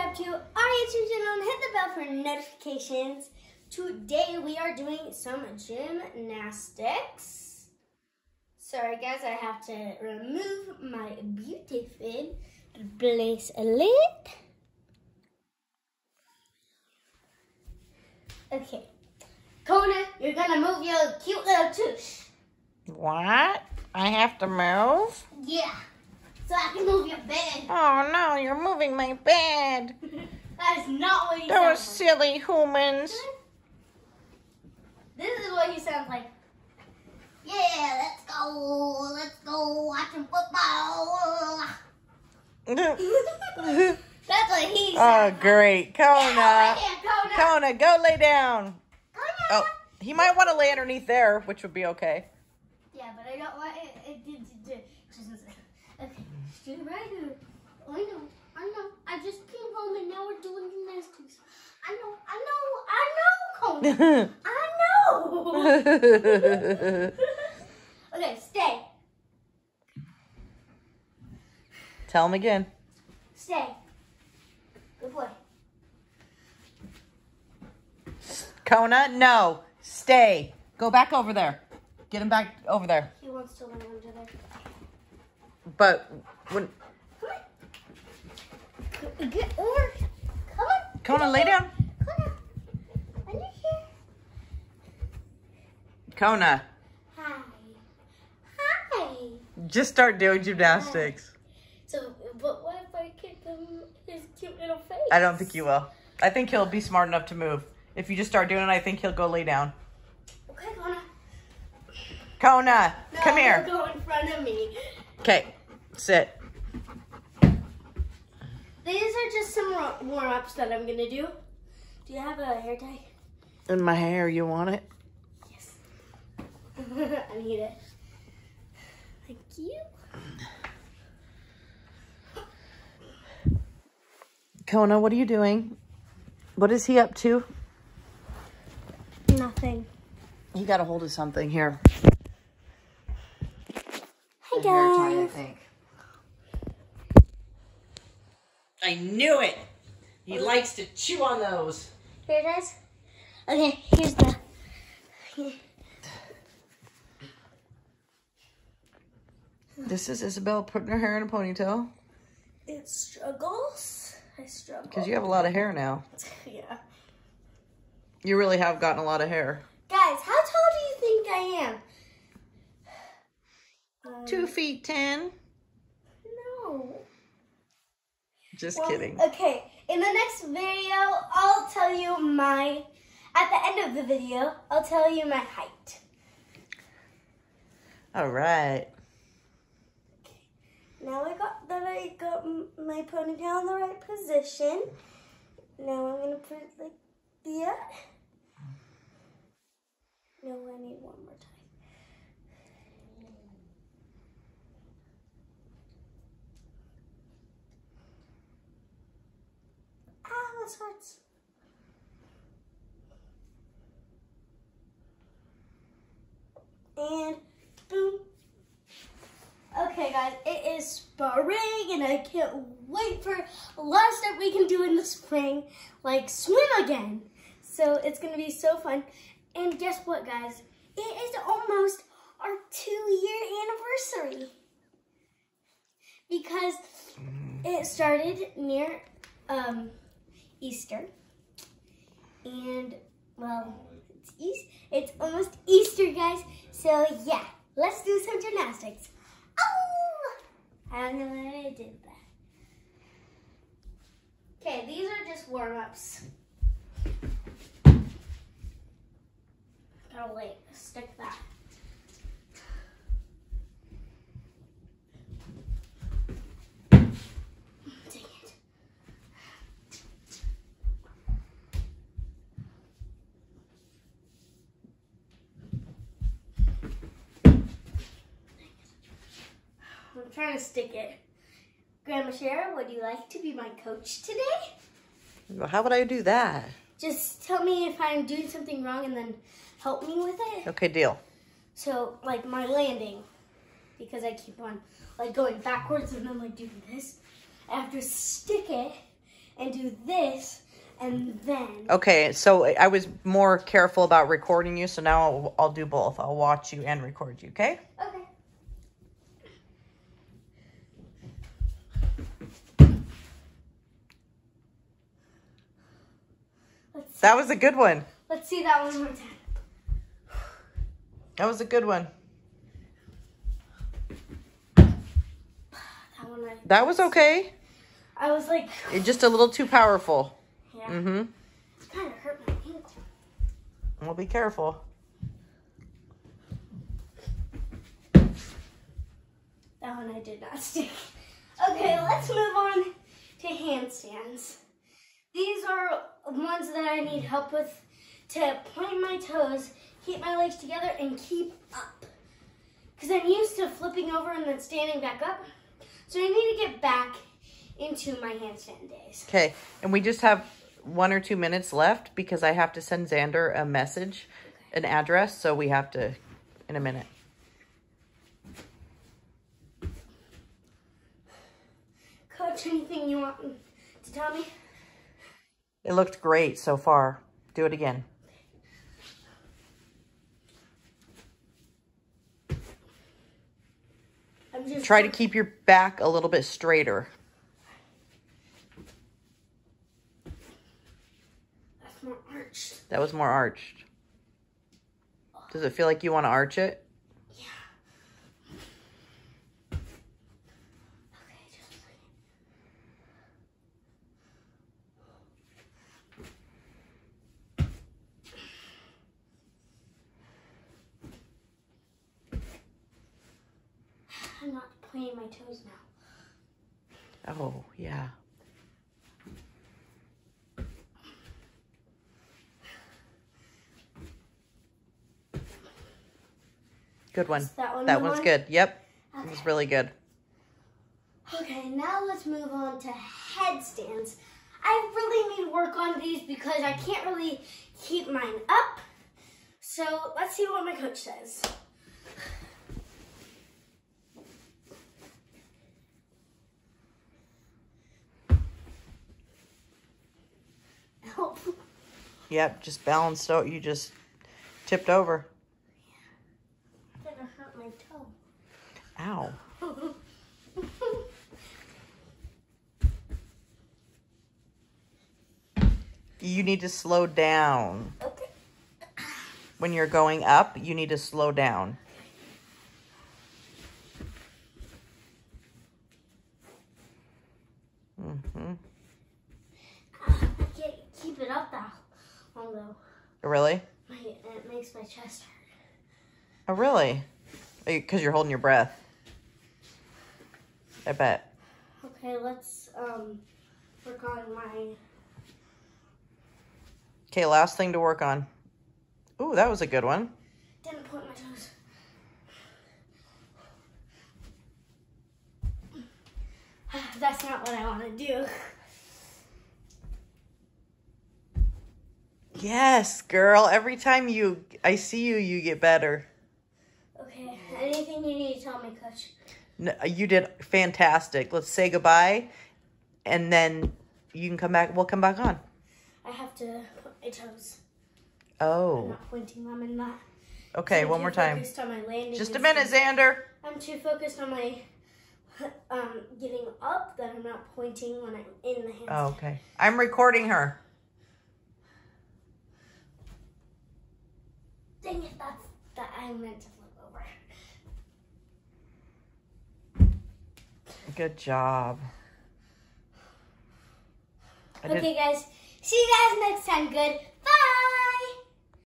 subscribe to our YouTube channel and hit the bell for notifications. Today we are doing some gymnastics. Sorry guys, I have to remove my beauty fit bracelet. Okay. Kona, you're gonna move your cute little tush. What? I have to move? Yeah. So I can move your bed. Oh no, you're moving my bed. that is not what you Those sound like. silly humans. This is what he sounds like. Yeah, let's go. Let's go watching football. That's what he oh, great. Kona. here, Kona. Kona, go lay down. Kona. Oh, he might want to lay underneath there, which would be okay. Yeah, but I don't want it. it, it, it, it okay, stay right here. I know, I know. I just came home and now we're doing gymnastics. I know, I know, I know, Kona. I know. okay, stay, Tell him again. stay. Good boy. Kona, no. Stay. Go back over there. Get him back over there. He wants to learn under there. But when Come on. Get over. Come on. Kona, lay down. Come on. Under here. Kona, Hi. Hi. just start doing gymnastics. So, but what if I kick him his cute little face? I don't think you will. I think he'll be smart enough to move. If you just start doing it, I think he'll go lay down. Okay, Kona. Kona, No, come here. Go in front of me. Okay, sit. These are just some warm ups that I'm gonna do. Do you have a hair tie? In my hair, you want it? Yes. I need it. Thank you. Kona, what are you doing? What is he up to? Nothing. He got a hold of something here. Hi A hair tie, I guys. think. I knew it. He likes to chew on those. Here it is. Okay, here's the. This is Isabel putting her hair in a ponytail It struggles. I struggle. because you have a lot of hair now. Yeah. You really have gotten a lot of hair. Guys, how tall do you think I am? Um, Two feet ten. No. Just Well, kidding. Okay, in the next video, I'll tell you my, at the end of the video, I'll tell you my height. All right. Okay. Now I got that I got my ponytail in the right position. Now I'm gonna put it like that. No, I need one more time. Hurts. And boom. Okay, guys, it is spring, and I can't wait for a lot of stuff we can do in the spring, like swim again. So it's gonna be so fun. And guess what, guys? It is almost our two-year anniversary because it started near um, Easter, and well, it's East. It's almost Easter, guys. So yeah, let's do some gymnastics. Oh! I don't know what I did that. Okay, these are just warm-ups. Gotta wait, stick that. I'm trying to stick it. Grandma Shara, would you like to be my coach today? Well, how would I do that? Just tell me if I'm doing something wrong and then help me with it. Okay, deal. So, like my landing, because I keep on like going backwards and then like doing this. I have to stick it and do this, and then. Okay, so I was more careful about recording you, so now I'll, I'll do both. I'll watch you and record you, okay? Okay. That was a good one. let's see that one more time. That was a good one. That one I, That was okay. I was like, It's just a little too powerful. yeah, Mm-hmm. it kind of hurt my hand. Well, be careful. That one I did not stick. Okay, let's move on to handstands. These are ones that I need help with to point my toes, keep my legs together, and keep up. Because I'm used to flipping over and then standing back up. So I need to get back into my handstand days. Okay, and we just have one or two minutes left because I have to send Xander a message, an address, so we have to in a minute. Coach, anything you want to tell me? It looked great so far. Do it again. Just Try to keep your back a little bit straighter. That's more arched. That was more arched. Does it feel like you want to arch it? I'm not playing my toes now. Oh, yeah. Good one. Is that one That one's one? good. Yep. It was really good. Okay, now let's move on to headstands. I really need to work on these because I can't really keep mine up. So let's see what my coach says. Help. Yep, just balanced out. You just tipped over. Yeah. Gonna hurt my toe. Ow. You need to slow down. okay. When you're going up, you need to slow down. hmm I can't keep it up that long though. Really? My, it makes my chest hurt. Oh, really? Because you're holding your breath. I bet. Okay, let's um work on my Okay, last thing to work on. Ooh, that was a good one. didn't point my toes. That's not what I want to do. Yes, girl. Every time you I see you, you get better. Okay, anything you need to tell me, Coach? No, you did fantastic. Let's say goodbye, and then you can come back. We'll come back on. I have to put my toes. I'm Oh, not pointing them in that. okay. I'm one more time. On Just a minute. Xander. I'm too focused on my um getting up that I'm not pointing when I'm in the handstand. Oh, okay. I'm recording her. Dang it, that's that I meant to flip over. Good job. I Okay, guys. See you guys next time. Good.